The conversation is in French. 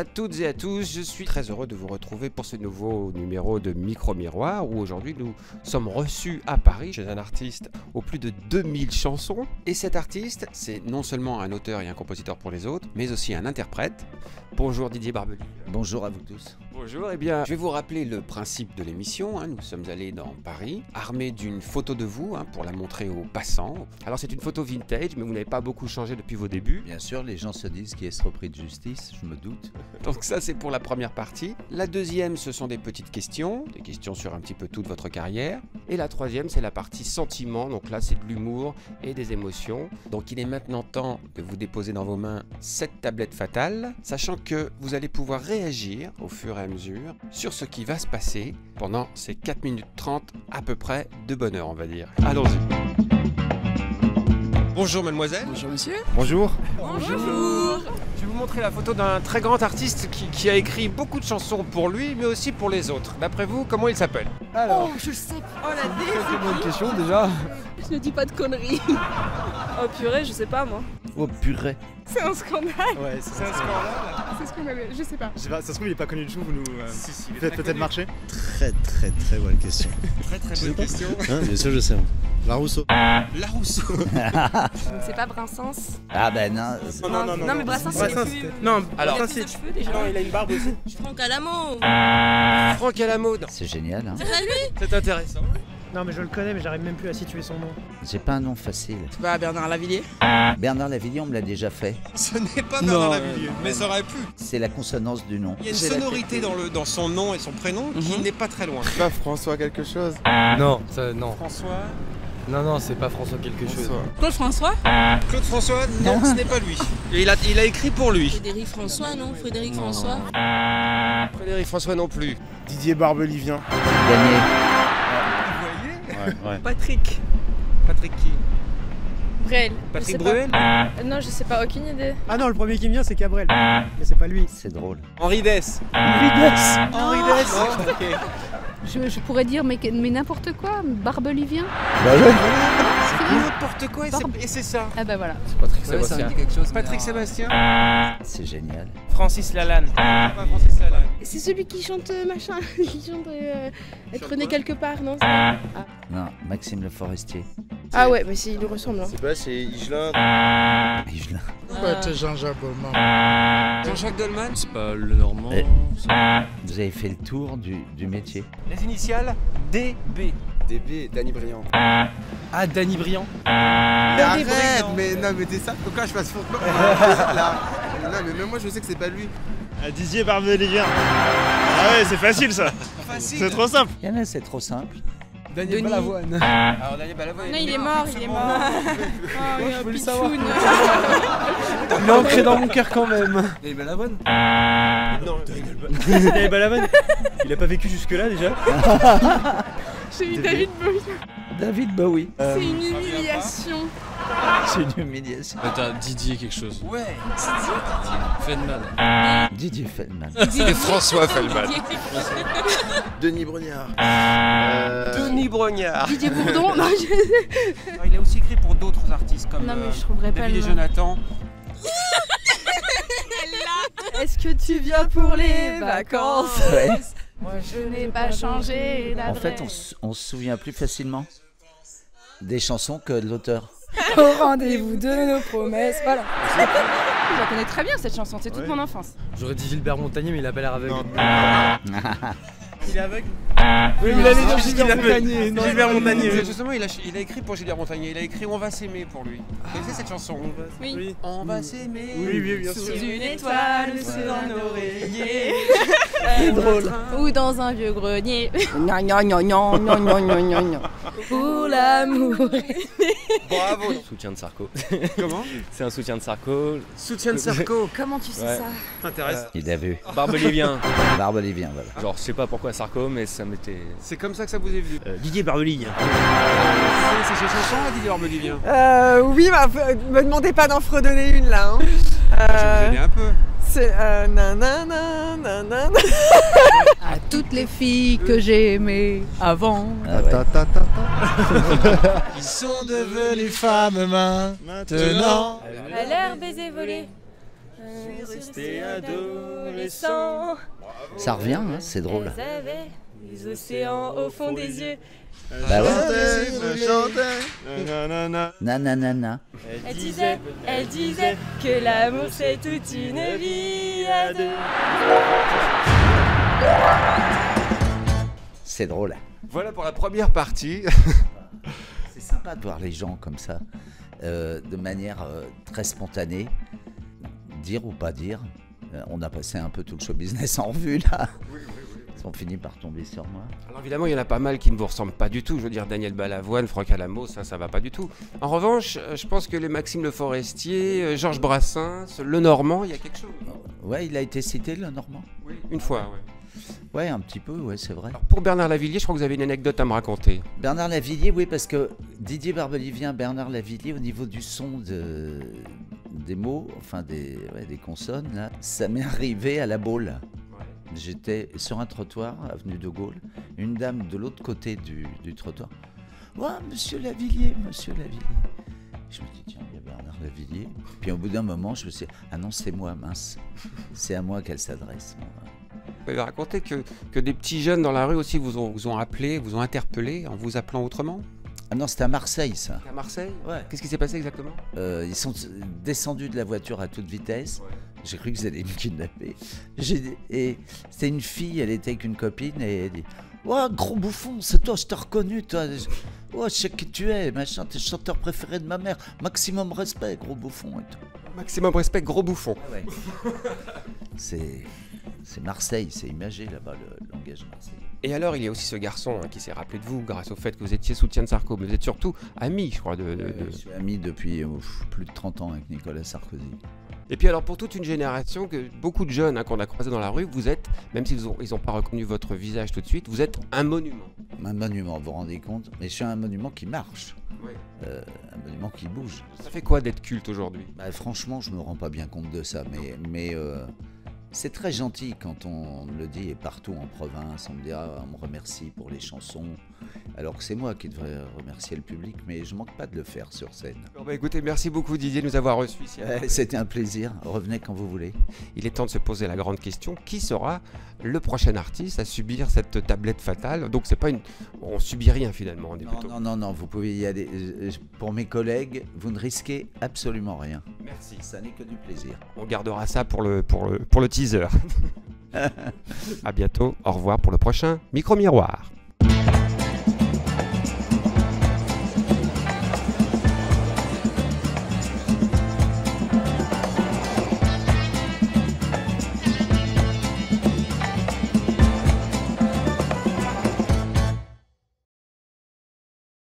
à toutes et à tous, je suis très heureux de vous retrouver pour ce nouveau numéro de Micro Miroir où aujourd'hui nous sommes reçus à Paris chez un artiste aux plus de 2000 chansons. Et cet artiste, c'est non seulement un auteur et un compositeur pour les autres, mais aussi un interprète. Bonjour Didier Barbely. Bonjour à vous tous. Bonjour, eh bien, je vais vous rappeler le principe de l'émission. hein. Nous sommes allés dans Paris, armés d'une photo de vous hein, pour la montrer aux passants. Alors, c'est une photo vintage, mais vous n'avez pas beaucoup changé depuis vos débuts. Bien sûr, les gens se disent qu'il est repris de justice, je me doute. Donc, ça, c'est pour la première partie. La deuxième, ce sont des petites questions, des questions sur un petit peu toute votre carrière. Et la troisième, c'est la partie sentiment. Donc là, c'est de l'humour et des émotions. Donc, il est maintenant temps de vous déposer dans vos mains cette tablette fatale, sachant que vous allez pouvoir réagir au fur et à mesure sur ce qui va se passer pendant ces 4 minutes 30 à peu près de bonheur, on va dire. Allons-y. Bonjour mademoiselle. Bonjour monsieur. Bonjour. Je vais vous montrer la photo d'un très grand artiste qui, qui a écrit beaucoup de chansons pour lui, mais aussi pour les autres. D'après vous, comment il s'appelle? Alors, Oh, je le sais. Oh la très bonne question déjà. Je ne dis pas de conneries. oh purée, je sais pas moi. Oh purée. C'est un scandale. Ouais, c'est C'est un scandale. C'est ce qu'on avait. Je sais pas. Je sais pas, ça se trouve, il est pas connu du tout, vous nous euh, Si, si, peut-être marcher. Très très très bonne question. Très très bonne question. Hein, bien sûr, je sais. La Rousseau. La Rousseau. C'est pas Brassens? Ah ben non. c'est- Non, non, non, Non, mais Brassens, il Brassens, est plus. Non, Alors- il a Brassens, plus de c'est- cheveux déjà. Non, il a une barbe aussi. Franck Alamo Franck Alamo. non. C'est génial. Hein. C'est intéressant. Non mais je le connais mais j'arrive même plus à situer son nom. J'ai pas un nom facile. Bah Bernard Lavillier. Bernard Lavillier, on me l'a déjà fait. Ce n'est pas Bernard euh, Lavillier, mais ça aurait pu. C'est la consonance du nom. Il y a une sonorité dans, le, dans son nom et son prénom qui Mhm. n'est pas très loin. Pas François quelque chose? Non, ça, non. François. Non, non, c'est pas François quelque chose. Claude François? Claude François, non, ce n'est pas lui. Et il a, il a écrit pour lui. Frédéric François, non Frédéric François? Frédéric François non plus. Didier Barbelivien. Gagné. Patrick. Patrick qui? Brel. Patrick Bruel? Non, je sais pas, aucune idée. Ah non, le premier qui me vient c'est Cabrel. Mais c'est pas lui. C'est drôle. Henri Dess. Henri Dess. ok. Je, je pourrais dire mais, mais n'importe quoi, barbelivien. Bah ouais. N'importe quoi, et c'est- Barbe. et c'est ça. Ah bah voilà. Patrick Sébastien. Patrick Sébastien. C'est génial. Francis Lalanne. Pas Francis Lalanne? C'est celui qui chante euh, machin. qui chante euh, Être Chante né quelque part, non? Pas Non, Maxime Le Forestier. Ah ouais, mais c'est- il lui ressemble. hein. C'est pas, c'est Igelin. Higelin. Jean-Jacques Goldman. Jean-Jacques Dolman. C'est pas le Normand. Eh. Vous avez fait le tour du, du métier. Les initiales DB. DB, Danny Briand. Ah, Danny Briand. Mais arrête, mais non, mais t'es ça, pourquoi je passe pour toi Là. Non, mais même moi je sais que c'est pas lui. Didier Barbelivien. Ah ouais, c'est facile ça. C'est trop simple. Il y en a, c'est trop simple. Daniel Balavoine. Alors Daniel Balavoine. Non, il est mort, il est mort. Oh, il est un voulais le savoir. Il est ancré dans mon cœur quand même. Danny Balavoine Non, Daniel Balavoine. Il a pas vécu jusque là déjà. J'ai eu David Bowie. David Bowie. C'est une humiliation. C'est une humiliation. Attends, Didier quelque chose. Ouais. Feldman. Didier Feldman. François Feldman. Denis Brognard. Euh, Denis Brognard. Didier Bourdon. Non, je- Il a aussi écrit pour d'autres artistes comme non mais euh, je trouverais pas David le et. Jonathan. Est-ce que tu viens pour les vacances? Ouais. Moi je n'ai pas changé En fait, on, s- on se souvient plus facilement des chansons que de l'auteur. Au rendez-vous de nos promesses, voilà. Je la connais très bien cette chanson, c'est toute ouais. mon enfance. J'aurais dit Gilbert Montagnier, mais il a pas l'air aveugle. il est aveugle Oui, mais il allait dire Gilbert Montagnier. Non, Gilbert Montagnier. Justement, il a, il a, écrit pour Gilbert Montagnier, il a écrit On va s'aimer pour lui. Ah. Vous connaissez cette chanson Oui. oui. On va s'aimer. Oui, oui. Sous une étoile, sous un oreiller. C'est drôle. Ou dans un vieux grenier. non, non, non, non, non, non, non, non. Pour l'amour. Bravo. Soutien de Sarko. Comment C'est un soutien de Sarko. Soutien de Sarko. Comment tu sais Ouais. ça T'intéresse Il a vu. Barbelivien. Barbelivien, voilà. Genre, je sais pas pourquoi Sarko, mais ça m'était. C'est comme ça que ça vous est venu. Didier Barbelivien. Vous connaissez ces chansons, là, Didier Barbelivien Euh, oui, bah, me demandez pas d'en fredonner une là. hein. Je vais Euh, vous aider un peu. c'est euh, nanana, nanana. Toutes les filles que j'ai aimées avant. Ah ouais. ta, ta, ta, ta. Ils sont devenus femmes maintenant. À l'air baiser volé. Resté adolescent. Ça revient, hein, c'est drôle. Elles avaient les océans au fond des yeux. Bah ouais. Nanana. Nananana. Elle disait, elle disait que l'amour c'est toute une vie à deux. C'est drôle. Voilà pour la première partie. C'est sympa de voir les gens comme ça, euh, de manière euh, très spontanée, dire ou pas dire. Euh, on a passé un peu tout le show business en revue là. Ils ont fini par tomber sur moi. Alors évidemment, il y en a pas mal qui ne vous ressemblent pas du tout. Je veux dire, Daniel Balavoine, Franck Alamo, ça, ça va pas du tout. En revanche, je pense que les Maxime Le Forestier, Georges Brassens, Le Normand, il y a quelque chose. Ouais, il a été cité le Normand? Oui, une fois, ouais. Ouais, un petit peu, ouais, c'est vrai. Alors, pour Bernard Lavillier, je crois que vous avez une anecdote à me raconter. Bernard Lavillier, oui, parce que Didier Barbelivien, Bernard Lavillier, au niveau du son de, des mots, enfin des, ouais, des consonnes, là, ça m'est arrivé à la Baule. J'étais sur un trottoir, avenue de Gaulle, une dame de l'autre côté du, du trottoir. Ouais, monsieur Lavillier, monsieur Lavillier. Je me dis, tiens, il y a Bernard Lavillier. Puis au bout d'un moment, je me suis dit, ah non, c'est moi, mince. C'est à moi qu'elle s'adresse. Bon, Vous avez raconté que, que des petits jeunes dans la rue aussi vous ont, vous ont appelé, vous ont interpellé en vous appelant autrement Ah non, c'était à Marseille, ça. À Marseille? Ouais. Qu'est-ce qui s'est passé exactement? Euh, ils sont descendus de la voiture à toute vitesse. J'ai cru qu'ils allaient me kidnapper. Et c'était une fille, elle était avec une copine et elle dit Ouais, gros bouffon, c'est toi, je t'ai reconnu, toi. Je- Ouais, je sais qui tu es, machin, t'es le chanteur préféré de ma mère. Maximum respect, gros bouffon et tout. Maximum respect, gros bouffon. Ouais. c'est. C'est Marseille, c'est imagé là-bas, le langage marseillais. Et alors, il y a aussi ce garçon hein, qui s'est rappelé de vous grâce au fait que vous étiez soutien de Sarko, mais vous êtes surtout ami, je crois. De, Euh, Je suis ami depuis ouf, plus de 30 ans avec Nicolas Sarkozy. Et puis alors, pour toute une génération, que beaucoup de jeunes hein, qu'on a croisés dans la rue, vous êtes, même s'ils n'ont ils ont pas reconnu votre visage tout de suite, vous êtes un monument. Un monument, vous vous rendez compte? Mais je suis un monument qui marche, euh, un monument qui bouge. Ça fait quoi d'être culte aujourd'hui? Bah, franchement, je me rends pas bien compte de ça, mais, mais euh, c'est très gentil quand on me le dit, et partout en province, on me dit, ah, on me remercie pour les chansons, alors que c'est moi qui devrais remercier le public, mais je manque pas de le faire sur scène. Bon, bah, Écoutez, merci beaucoup Didier de nous avoir reçus ici. Euh, C'était un plaisir, revenez quand vous voulez. Il est temps de se poser la grande question qui sera le prochain artiste à subir cette tablette fatale? Donc c'est pas une, on subit rien finalement. On est Non, plutôt- non, non, non, vous pouvez y aller. Pour mes collègues, vous ne risquez absolument rien. Merci. Ça n'est que du plaisir. On gardera ça pour le pour le pour le teaser. à bientôt. Au revoir pour le prochain micro miroir.